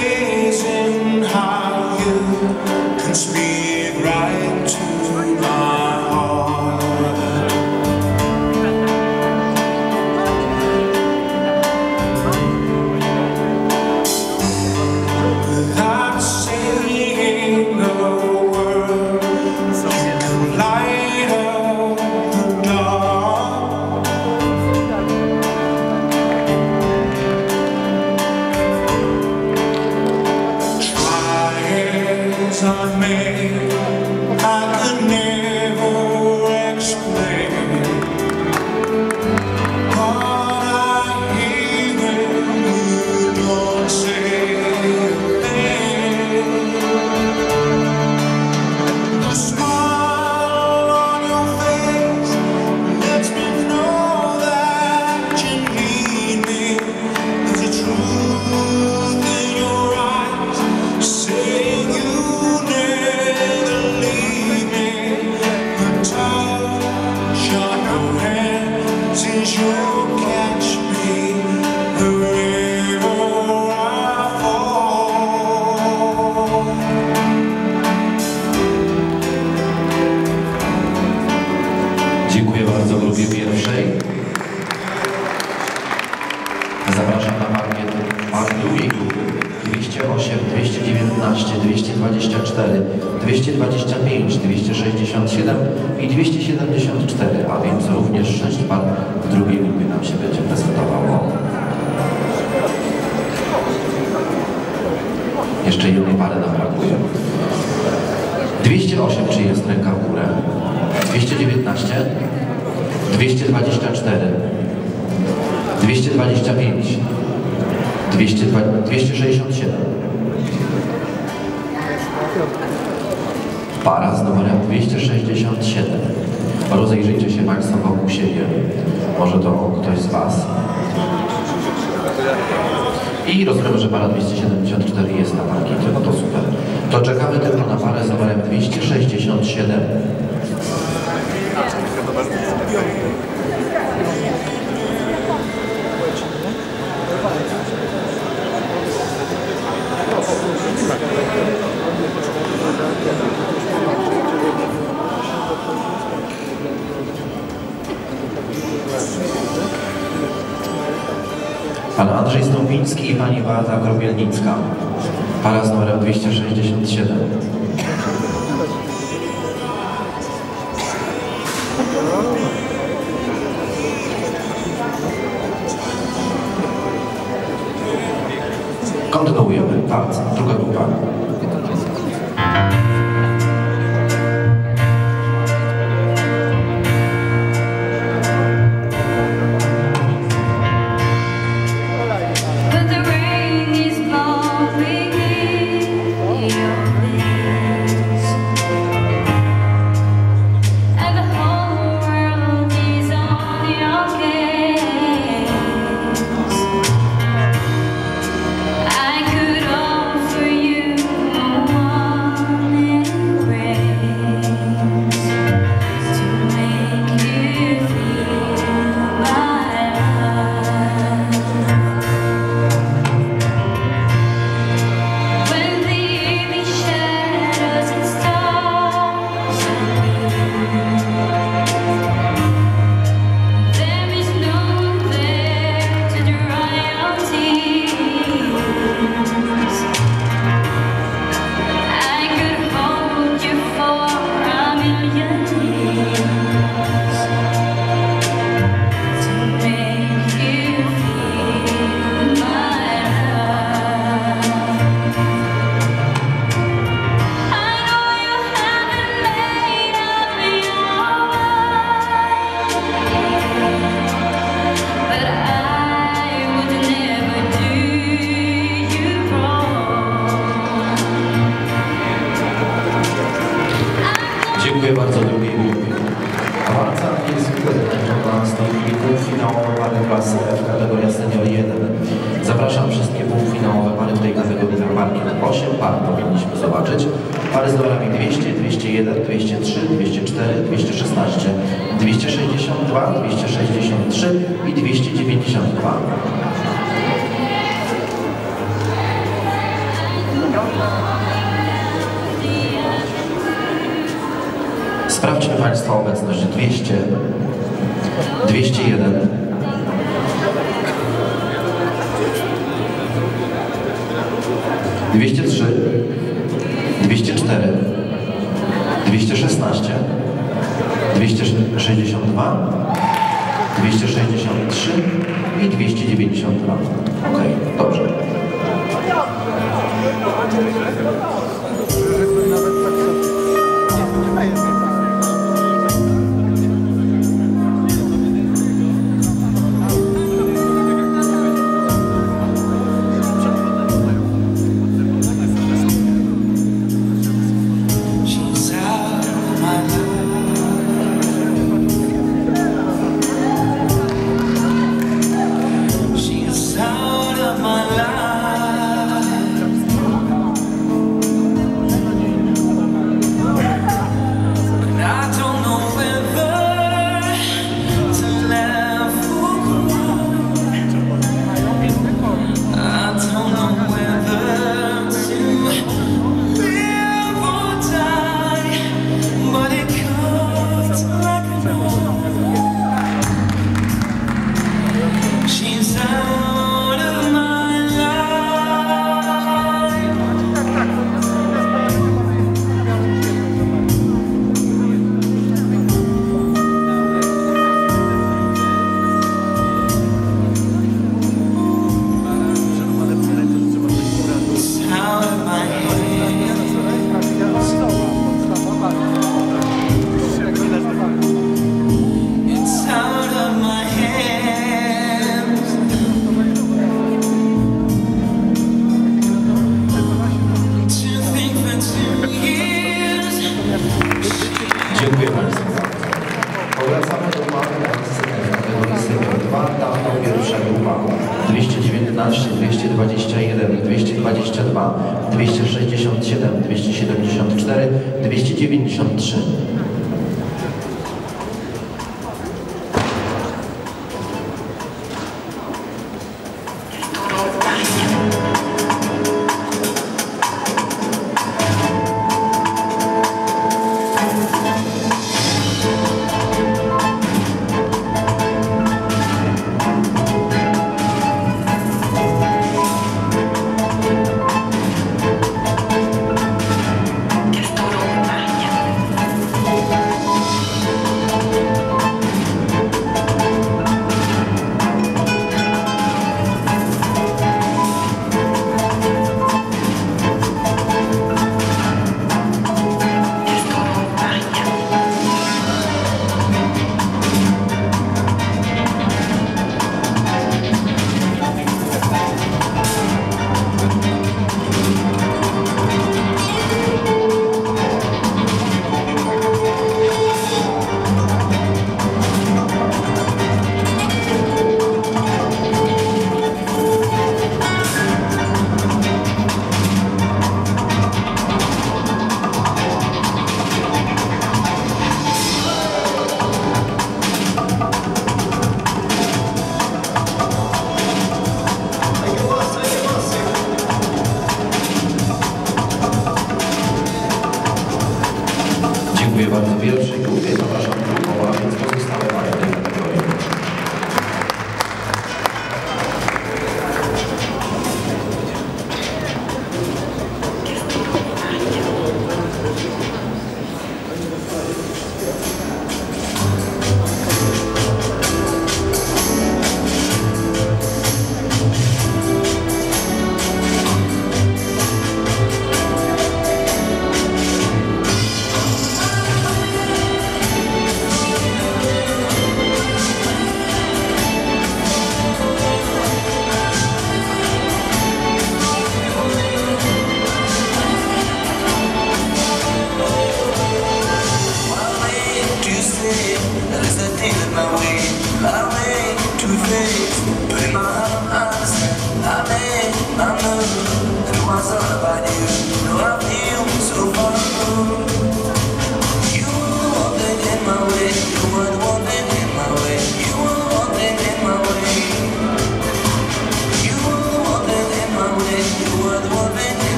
amazing how you can speak Dziękuję bardzo grupie pierwszej. Zapraszam na parkiet grupy. 208, 219, 224, 225, 267 i 274, a więc również 6 par w drugiej grupie nam się będzie prezentowało. Jeszcze jednej pary nam brakuje. 208, czy jest ręka w górę? 219, 224, 225, 202 267. Para z numerem 267. Rozejrzyjcie się Państwo wokół siebie. Może to ktoś z Was. I rozumiem, że para 274 jest na parkiecie. No to super. To czekamy tylko na parę z numerem 267. Pan Andrzej Stąpiński i pani Beata Krobielnicka. Para z numerem 267. marki 8 par powinniśmy zobaczyć. Pary z numerami 200, 201, 203, 204, 216, 262, 263 i 292. Sprawdźmy Państwa obecność 200, 201, 203, 204, 216, 262, 263 i 292. Ok, dobrze.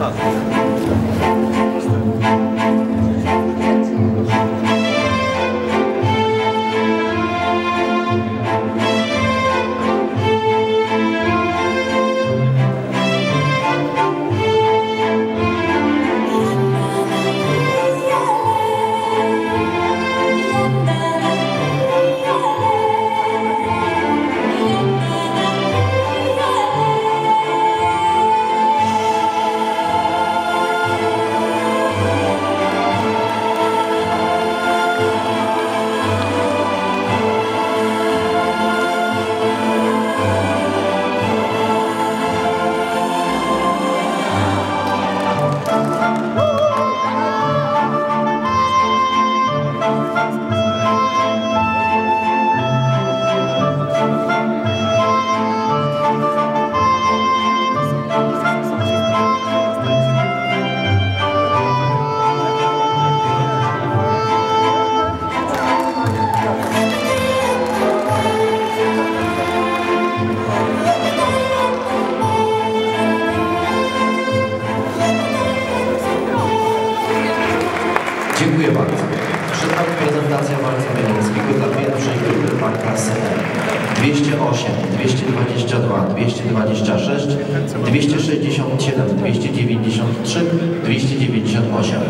そうんです nami prezentacja walca Wielińskiego dla pierwszej grupy par klasy E. 208, 222, 226, 267, 293, 298.